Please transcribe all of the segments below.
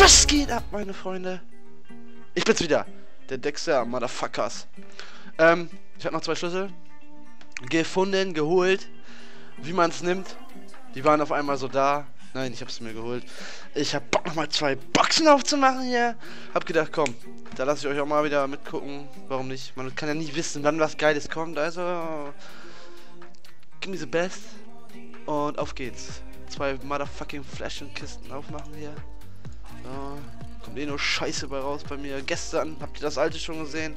Was geht ab, meine Freunde? Ich bin's wieder. Der Dexter, Motherfuckers. Ähm, ich habe noch zwei Schlüssel. Gefunden, geholt. Wie man es nimmt. Die waren auf einmal so da. Nein, ich hab's mir geholt. Ich hab Bock nochmal zwei Boxen aufzumachen hier. Hab gedacht, komm, da lasse ich euch auch mal wieder mitgucken. Warum nicht? Man kann ja nie wissen, wann was Geiles kommt. Also, give me the best. Und auf geht's. Zwei motherfucking Flaschenkisten aufmachen hier. So. Kommt eh nur Scheiße bei raus bei mir. Gestern, habt ihr das alte schon gesehen?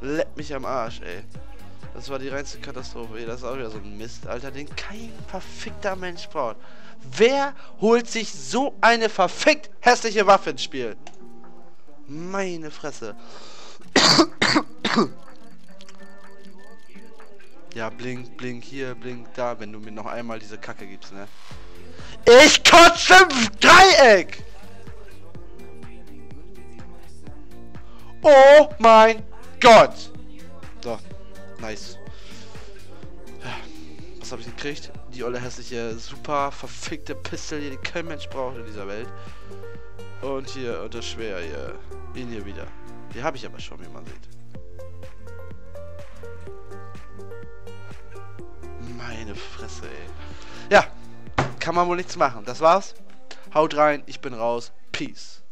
Leck mich am Arsch, ey. Das war die reinste Katastrophe. Das ist auch wieder so ein Mist, Alter, den kein verfickter Mensch braucht. Wer holt sich so eine verfickt hässliche Waffe ins Spiel? Meine Fresse. ja, blink, blink hier, blink da, wenn du mir noch einmal diese Kacke gibst, ne? Ich kotze im Dreieck! Mein Gott! So, nice. Was habe ich gekriegt? Die olle hässliche, super verfickte Pistole, die kein Mensch braucht in dieser Welt. Und hier, und das Schwer hier. Ihn hier wieder. Die habe ich aber schon, wie man sieht. Meine Fresse, ey. Ja, kann man wohl nichts machen. Das war's. Haut rein, ich bin raus. Peace.